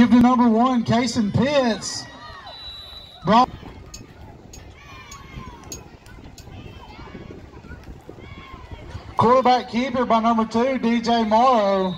Give to number one, Kason Pitts. Brought Quarterback keeper by number two, DJ Morrow.